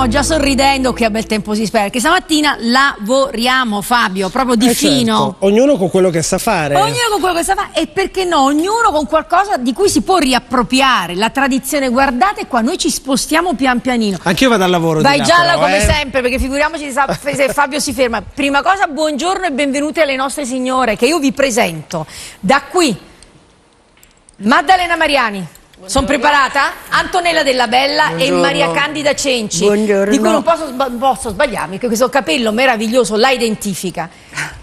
Stiamo già sorridendo che a bel tempo si spera, perché stamattina lavoriamo Fabio, proprio di Eh, fino. certo. Ognuno con quello che sa fare. Ognuno con quello che sa fare e perché no, ognuno con qualcosa di cui si può riappropriare. La tradizione, guardate qua, noi ci spostiamo pian pianino. Anch'io vado al lavoro Vai gialla però, come eh. sempre, perché figuriamoci se se Fabio si ferma. Prima cosa, buongiorno e benvenute alle nostre signore, che io vi presento. Da qui, Maddalena Mariani. Sono preparata? Antonella Della Bella e Maria Candida Cenci. Buongiorno. Di cui non posso, sba- posso sbagliarmi, perché questo capello meraviglioso la identifica.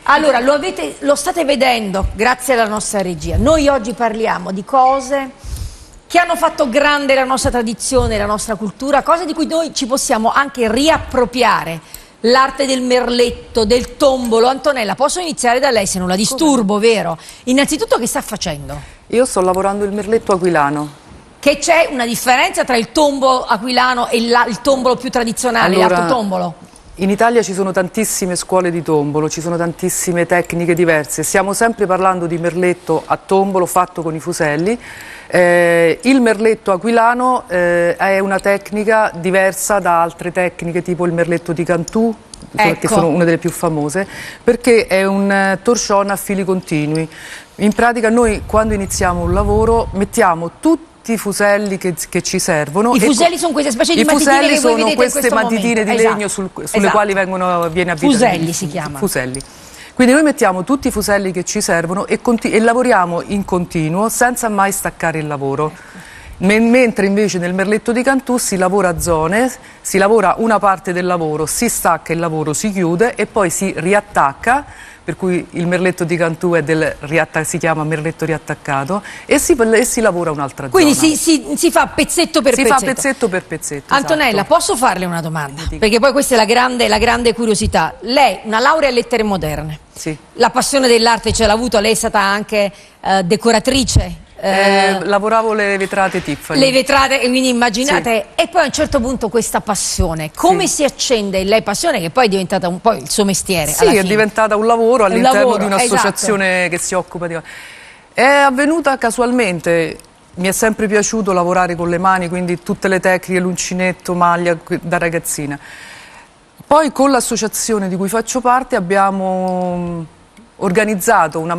Allora, lo, avete- lo state vedendo grazie alla nostra regia. Noi oggi parliamo di cose che hanno fatto grande la nostra tradizione, la nostra cultura, cose di cui noi ci possiamo anche riappropriare. L'arte del merletto, del tombolo. Antonella, posso iniziare da lei se non la disturbo, vero? Innanzitutto che sta facendo? Io sto lavorando il merletto aquilano. Che c'è una differenza tra il tombo aquilano e la- il tombolo più tradizionale, Allora, l'altro tombolo? In Italia ci sono tantissime scuole di tombolo, ci sono tantissime tecniche diverse. Stiamo sempre parlando di merletto a tombolo fatto con i fuselli. Eh, il merletto aquilano eh, è una tecnica diversa da altre tecniche tipo il merletto di Cantù, che Ecco. sono una delle più famose, perché è un eh, torcione a fili continui. In pratica noi quando iniziamo un lavoro mettiamo tutti i fuselli che, che ci servono. I fuselli sono queste specie di I matitine fuselli che voi sono vedete queste matitine momento. di legno Esatto. sul- sulle Esatto. quali vengono, viene avvitato. Fuselli si chiama. Fuselli. Quindi noi mettiamo tutti i fuselli che ci servono e, e lavoriamo in continuo senza mai staccare il lavoro. Me- mentre invece nel merletto di Cantù si lavora a zone, si lavora una parte del lavoro, si stacca il lavoro, si chiude e poi si riattacca, per cui il merletto di Cantù è del si chiama merletto riattaccato e si, e si lavora un'altra Quindi zona. si, si- si fa pezzetto per Si pezzetto. fa pezzetto per pezzetto. Antonella, esatto. posso farle una domanda? Perché poi questa è la grande, la grande curiosità. Lei, una laurea in lettere moderne, Sì. la passione dell'arte ce l'ha avuto, lei è stata anche eh, decoratrice. Eh, Eh, lavoravo le vetrate Tiffany. le vetrate, quindi immaginate, e poi a un certo punto questa passione, come Sì. si accende in lei passione che poi è diventata un po' il suo mestiere? Sì, è diventata un lavoro all'interno di un'associazione che si occupa di... È avvenuta casualmente, mi è sempre piaciuto lavorare con le mani, quindi tutte le tecniche, l'uncinetto, maglia, da ragazzina. Poi con l'associazione di cui faccio parte abbiamo una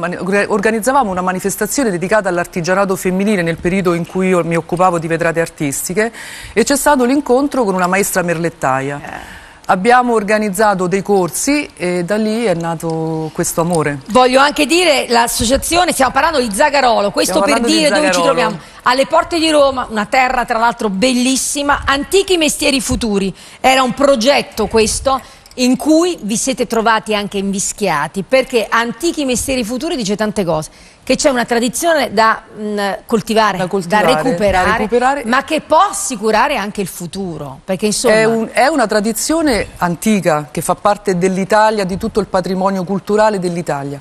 organizzavamo una manifestazione dedicata all'artigianato femminile nel periodo in cui io mi occupavo di vetrate artistiche e c'è stato l'incontro con una maestra merlettaia. Abbiamo organizzato dei corsi e da lì è nato questo amore. Voglio anche dire l'associazione, stiamo parlando di Zagarolo, questo per parlando di dire dove ci troviamo. Alle porte di Roma, una terra tra l'altro bellissima, Antichi Mestieri Futuri. Era un progetto questo in cui vi siete trovati anche invischiati, perché Antichi Mestieri Futuri dice tante cose, che c'è una tradizione da, mh, coltivare, Da coltivare, recuperare, da recuperare. ma che può assicurare anche il futuro, perché insomma... È, un- è una tradizione antica che fa parte dell'Italia, di tutto il patrimonio culturale dell'Italia,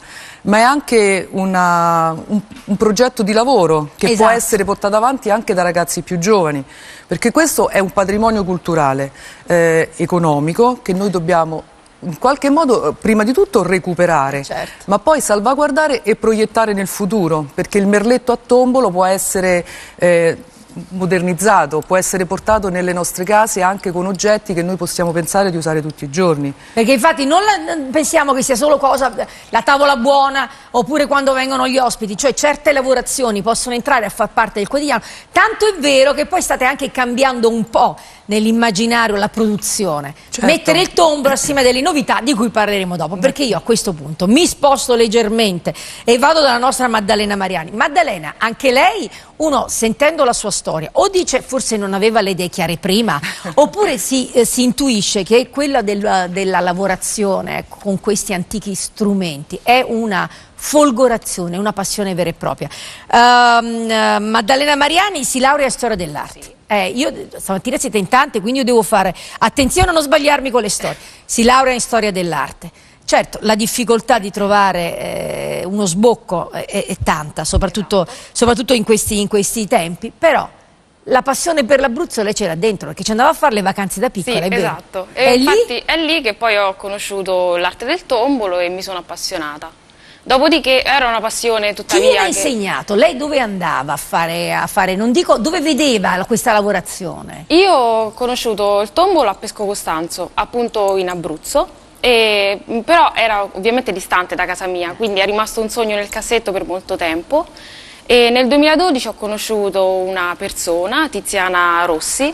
ma è anche una- un, un progetto di lavoro che può Esatto. essere portato avanti anche da ragazzi più giovani, perché questo è un patrimonio culturale, eh, economico, che noi dobbiamo in qualche modo, eh, prima di tutto, recuperare, Certo. ma poi salvaguardare e proiettare nel futuro, perché il merletto a tombolo può essere eh, modernizzato, può essere portato nelle nostre case anche con oggetti che noi possiamo pensare di usare tutti i giorni. Perché infatti non la- pensiamo che sia solo cosa, la tavola buona oppure quando vengono gli ospiti, cioè certe lavorazioni possono entrare a far parte del quotidiano. Tanto è vero che poi state anche cambiando un po' nell'immaginario la produzione. Certo. Mettere il tombolo assieme a delle novità di cui parleremo dopo, perché io a questo punto mi sposto leggermente e vado dalla nostra Maddalena Mariani. Maddalena, anche lei, uno sentendo la sua storia, o dice forse non aveva le idee chiare prima, oppure si, eh, si intuisce che quella del- della lavorazione ecco, con questi antichi strumenti è una folgorazione, una passione vera e propria. Eh, Maddalena Mariani si laurea in storia dell'arte. Eh, io stamattina siete in tante, quindi io devo fare attenzione a non sbagliarmi con le storie. Si laurea in storia dell'arte. Certo, la difficoltà di trovare eh, uno sbocco è, è- è tanta, soprattutto, soprattutto in, questi, in questi tempi, però la passione per l'Abruzzo lei c'era dentro, perché ci andava a fare le vacanze da Sì, piccola, è vero? esatto. E lì infatti è lì che poi ho conosciuto l'arte del tombolo e mi sono appassionata. Dopodiché era una passione Chi tuttavia. gliel'ha che- insegnato? Lei dove andava a fare, a fare, non dico, dove vedeva questa lavorazione? Io ho conosciuto il tombolo a Pesco Costanzo, appunto in Abruzzo, e- però era ovviamente distante da casa mia, quindi è rimasto un sogno nel cassetto per molto tempo. E nel 2012 ho conosciuto una persona, Tiziana Rossi,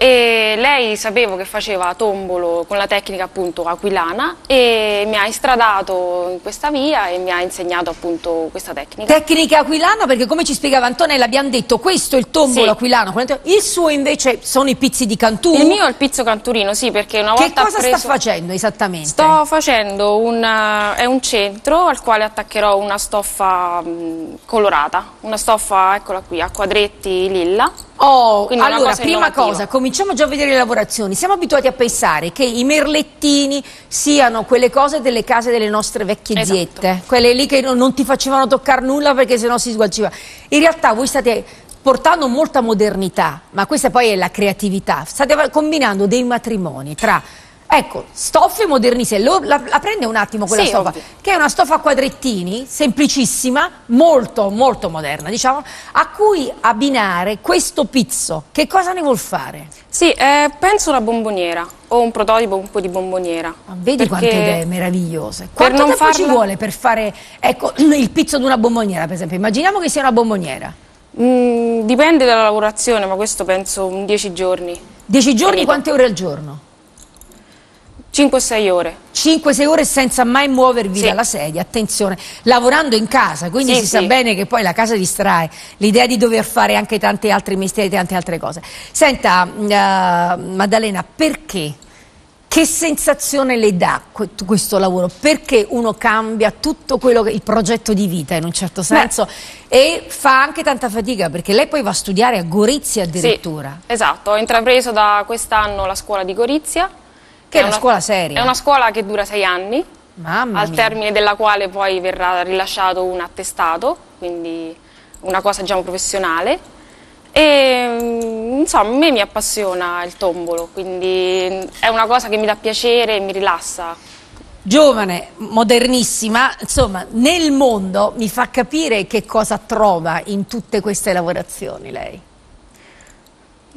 e lei sapevo che faceva tombolo con la tecnica appunto aquilana e mi ha istradato in questa via e mi ha insegnato appunto questa tecnica. Tecnica aquilana, perché come ci spiegava Antonella, abbiamo detto questo è il tombolo Sì. aquilano, il suo invece sono i pizzi di Cantù. Il mio è il pizzo canturino, sì, perché una che volta cosa preso... sta facendo esattamente? Sto facendo un, eh, è un centro al quale attaccherò una stoffa mh, colorata, una stoffa, eccola qui, a quadretti lilla. Oh, Quindi allora, prima cosa, cominciamo già a vedere le lavorazioni. Siamo abituati a pensare che i merlettini siano quelle cose delle case delle nostre vecchie Esatto. ziette, quelle lì che non, non ti facevano toccare nulla perché sennò si sgualciva. In realtà voi state portando molta modernità, ma questa poi è la creatività. State combinando dei matrimoni tra Ecco, stoffe modernissime, la, la prende un attimo quella Sì, stoffa, ovvio. che è una stoffa a quadrettini, semplicissima, molto molto moderna, diciamo, a cui abbinare questo pizzo. Che cosa ne vuol fare? Sì, eh, penso una bomboniera o un prototipo un po' di bomboniera. Ma vedi quante idee meravigliose. per Quanto non tempo ci farla- vuole per fare ecco, il pizzo di una bomboniera, per esempio? Immaginiamo che sia una bomboniera. Mm, dipende dalla lavorazione, ma questo penso un 10 giorni. Dieci giorni, Finito. quante ore al giorno? 5-6 ore. 5-6 ore senza mai muovervi Sì. dalla sedia, attenzione, lavorando in casa, quindi Sì, si sa sì. bene che poi la casa distrae, l'idea di dover fare anche tanti altri mestieri, tante altre cose. Senta, eh, Maddalena, perché? Che sensazione le dà que- questo lavoro? Perché uno cambia tutto quello che il progetto di vita in un certo senso e fa anche tanta fatica perché lei poi va a studiare a Gorizia addirittura. Sì, esatto, ho intrapreso da quest'anno la scuola di Gorizia. Che è una scuola seria. È una scuola che dura 6 anni, Mamma al mia. termine della quale poi verrà rilasciato un attestato, quindi una cosa diciamo professionale. E mm, insomma, a me mi appassiona il tombolo, quindi mm, è una cosa che mi dà piacere e mi rilassa. giovane, modernissima, insomma, nel mondo mi fa capire che cosa trova in tutte queste lavorazioni lei.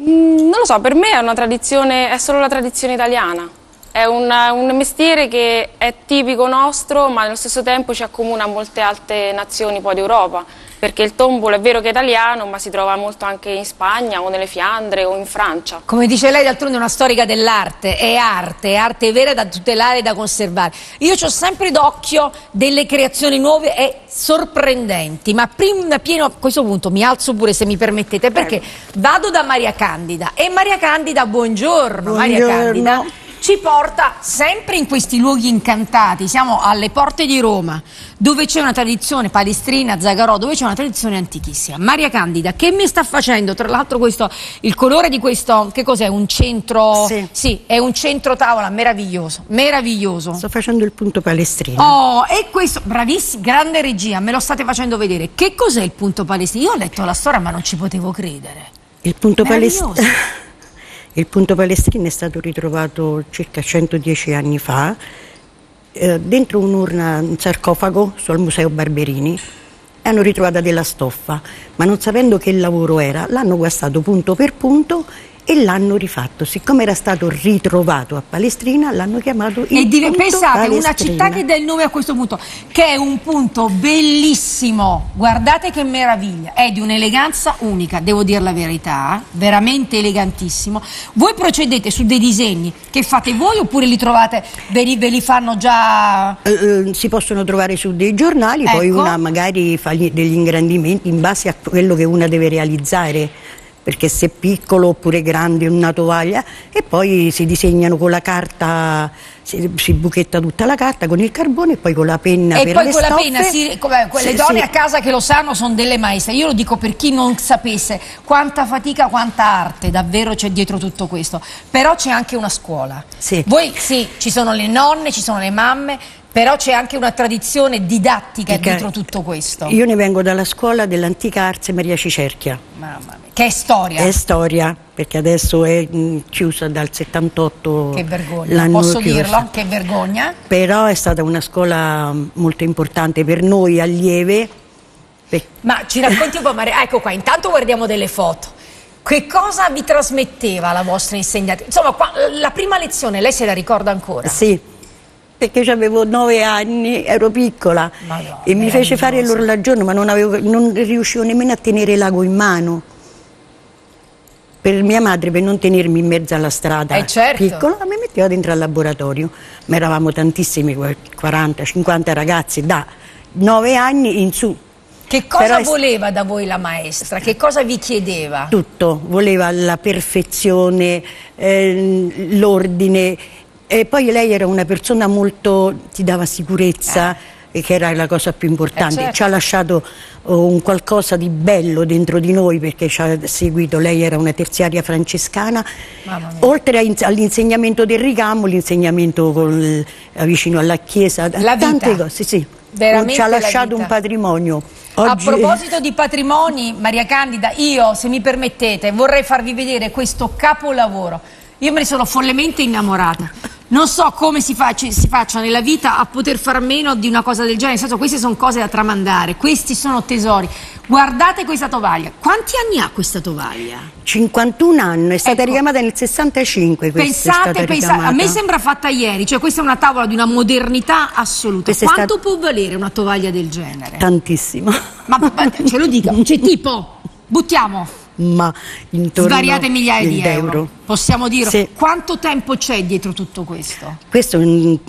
Mm, Non lo so, per me è una tradizione, è solo la tradizione italiana. È un, un mestiere che è tipico nostro, ma nello stesso tempo ci accomuna a molte altre nazioni poi d'Europa. Perché il tombolo è vero che è italiano, ma si trova molto anche in Spagna o nelle Fiandre o in Francia. Come dice lei, d'altronde è una storica dell'arte, è arte, è arte vera da tutelare e da conservare. Io ho sempre d'occhio delle creazioni nuove e sorprendenti, ma prima pieno a questo punto mi alzo pure se mi permettete, perché vado da Maria Candida e Maria Candida, buongiorno, Maria Buongiorno. Candida. Ci porta sempre in questi luoghi incantati, siamo alle porte di Roma, dove c'è una tradizione palestrina, Zagarò, dove c'è una tradizione antichissima. Maria Candida, che mi sta facendo? Tra l'altro questo, il colore di questo, che cos'è? Un centro? Sì. è un centro tavola meraviglioso, meraviglioso. Sto facendo il punto palestrino. Oh, e questo, bravissimo, grande regia, me lo state facendo vedere. Che cos'è il punto palestina? Io ho letto la storia ma non ci potevo credere. Il punto, Meraviglioso. il punto palestrino è stato ritrovato circa 110 anni fa eh, dentro un'urna, un sarcofago sul Museo Barberini. E hanno ritrovata della stoffa, ma non sapendo che lavoro era, l'hanno guastato punto per punto e l'hanno rifatto. Siccome era stato ritrovato a Palestrina, l'hanno chiamato il E dive- punto pensate, una Palestrina. città che dà il nome a questo punto, che è un punto bellissimo, guardate che meraviglia, è di un'eleganza unica, devo dire la verità, eh, veramente elegantissimo. Voi procedete su dei disegni che fate voi oppure li trovate, ve li, ve li fanno già... Eh, eh, si possono trovare su dei giornali, poi Ecco. una magari fa gli- degli ingrandimenti in base a quello che una deve realizzare, perché se è piccolo oppure grande una tovaglia e poi si disegnano con la carta, si, si buchetta tutta la carta con il carbone e poi con la penna E per poi le con la stoffe. penna, si- come- quelle Sì, donne sì. a casa che lo sanno sono delle maestre. Io lo dico per chi non sapesse quanta fatica, quanta arte davvero c'è dietro tutto questo. Però c'è anche una scuola. Sì. Voi sì, ci sono le nonne, ci sono le mamme, Però c'è anche una tradizione didattica Dica- dietro tutto questo. Io ne vengo dalla scuola dell'antica Arse Maria Cicerchia. Mamma mia. Che è storia. È storia, perché adesso è mh, chiusa dal 78. Che vergogna. Posso chiusa. dirlo? Che vergogna. Però è stata una scuola molto importante per noi allieve. per- Ma ci racconti un po', Maria? Ecco qua, intanto guardiamo delle foto. Che cosa vi trasmetteva la vostra insegnante? Insomma, qua- la prima lezione, lei se la ricorda ancora? Sì, perché avevo nove anni, ero piccola Madonna, e mi fece fare l'orologgiorno, ma non, avevo- non riuscivo nemmeno a tenere l'ago in mano. Per mia madre, per non tenermi in mezzo alla strada Eh, certo. piccola, mi metteva dentro al laboratorio. Ma eravamo tantissimi, 40, 50 ragazzi da nove anni in su. Che cosa Però voleva da voi la maestra? Che cosa vi chiedeva? Tutto, voleva la perfezione, eh, l'ordine. E poi lei era una persona molto, ti dava sicurezza, e che era la cosa più importante. Eh, certo. Ci ha lasciato oh, un qualcosa di bello dentro di noi perché ci ha seguito, lei era una terziaria francescana. Oltre a in- all'insegnamento del ricamo, l'insegnamento col- eh, vicino alla chiesa, La tante vita. cose, sì. Veramente ci ha la lasciato vita. un patrimonio. A Oggi- proposito di patrimoni, Maria Candida, io, se mi permettete, vorrei farvi vedere questo capolavoro. Io me ne sono follemente innamorata. Non so come si, faccia, si faccia nella vita a poter far meno di una cosa del genere, nel senso queste sono cose da tramandare, questi sono tesori. Guardate questa tovaglia. Quanti anni ha questa tovaglia? 51 anni, è stata Ecco. ricamata nel 65 questa è Pensate, stata pensate, a me sembra fatta ieri, cioè questa è una tavola di una modernità assoluta. Questa Quanto stat- può valere una tovaglia del genere? tantissimo, Ma, ma ce lo dica, c'è tipo, buttiamo. Ma intorno Svariate migliaia di d'euro. euro. Possiamo dirlo. Sì. Quanto tempo c'è dietro tutto questo? Questo in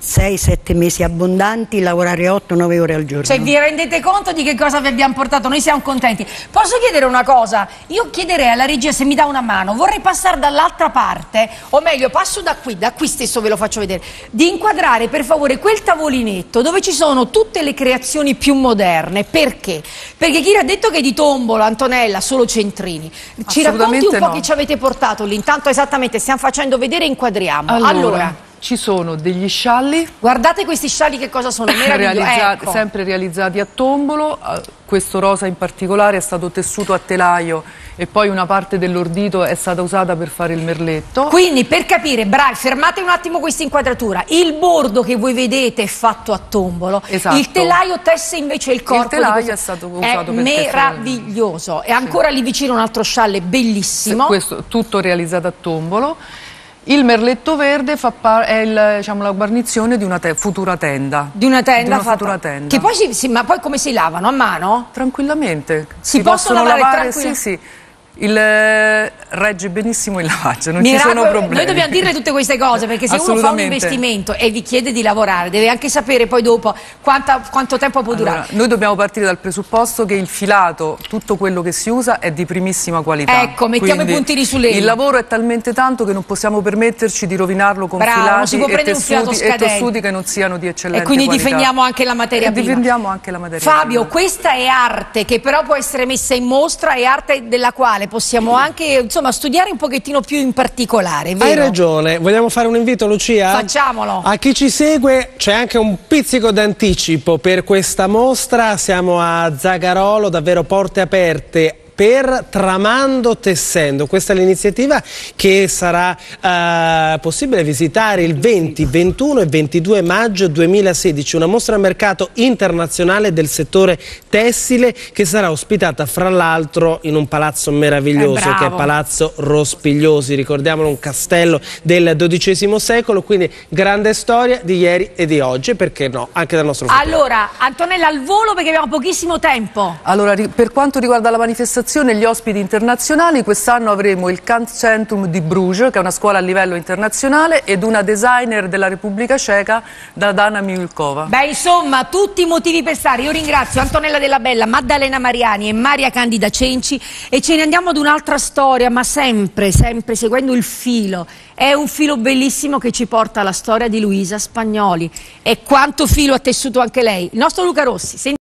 6-7 mesi abbondanti, lavorare 8-9 ore al giorno. Cioè, vi rendete conto di che cosa vi abbiamo portato? Noi siamo contenti. Posso chiedere una cosa? Io chiederei alla regia se mi dà una mano. Vorrei passare dall'altra parte, o meglio, passo da qui, da qui stesso ve lo faccio vedere, di inquadrare per favore quel tavolinetto dove ci sono tutte le creazioni più moderne. Perché? Perché chi ha detto che di Tombolo, Antonella, solo centrini. Ci racconti un po' no. che ci avete portato lì? Intanto esattamente stiamo facendo vedere e inquadriamo. Allora, allora ci sono degli scialli Guardate questi scialli che cosa sono, realizzati- Ecco. sempre realizzati a tombolo, eh, questo rosa in particolare è stato tessuto a telaio e poi una parte dell'ordito è stata usata per fare il merletto. Quindi per capire, bravi, fermate un attimo questa inquadratura. Il bordo che voi vedete è fatto a tombolo, Esatto. il telaio tesse invece il corpo. telaio di questo- è stato è usato per tessere- meraviglioso. E ancora lì vicino un altro scialle bellissimo. Questo tutto realizzato a tombolo. Il merletto verde è il, diciamo, la guarnizione di una te- futura tenda. Di una tenda Di una fatta. futura tenda. Che poi si, si- ma poi come si lavano? A mano? Tranquillamente. Si possono lavare tranquilla- Sì, sì. Il, eh, regge benissimo il lavaggio, non ci Miracolo- sono problemi. Noi dobbiamo dire tutte queste cose perché se uno fa un investimento e vi chiede di lavorare, deve anche sapere poi dopo quanta- quanto tempo può Allora, durare. noi dobbiamo partire dal presupposto che il filato, tutto quello che si usa, è di primissima qualità. Ecco, mettiamo Quindi i puntini sulle i. Il lavoro è talmente tanto che non possiamo permetterci di rovinarlo con Bravo, filati e, tessuti, e tessuti che non siano di eccellente E quindi qualità. difendiamo anche la materia E prima. difendiamo anche la materia Fabio, prima. questa è arte che però può essere messa in mostra, è arte della quale possiamo anche insomma, studiare un pochettino più in particolare, vero? Hai ragione, vogliamo fare un invito Lucia? Facciamolo. A chi ci segue c'è anche un pizzico d'anticipo per questa mostra, siamo a Zagarolo, davvero porte aperte per Tramando Tessendo. Questa è l'iniziativa che sarà eh, possibile visitare il 20, 21 e 22 maggio 2016, una mostra a mercato internazionale del settore tessile che sarà ospitata fra l'altro in un palazzo meraviglioso Eh, che è. Palazzo Rospigliosi, ricordiamolo un castello del XII secolo, quindi grande storia di ieri e di oggi, perché no, anche dal nostro futuro. Allora, Antonella, al volo perché abbiamo pochissimo tempo. Allora, per quanto riguarda la manifestazione e gli ospiti internazionali, quest'anno avremo il Kant Centrum di Bruges, che è una scuola a livello internazionale, ed una designer della Repubblica Ceca, da Dana Miulkova. Beh, insomma, tutti i motivi per stare. Io ringrazio Antonella Della Bella, Maddalena Mariani e Maria Candida Cenci e ce ne andiamo ad un'altra storia, ma sempre, sempre seguendo il filo. È un filo bellissimo che ci porta alla storia di Luisa Spagnoli. E quanto filo ha tessuto anche lei. Il nostro Luca Rossi.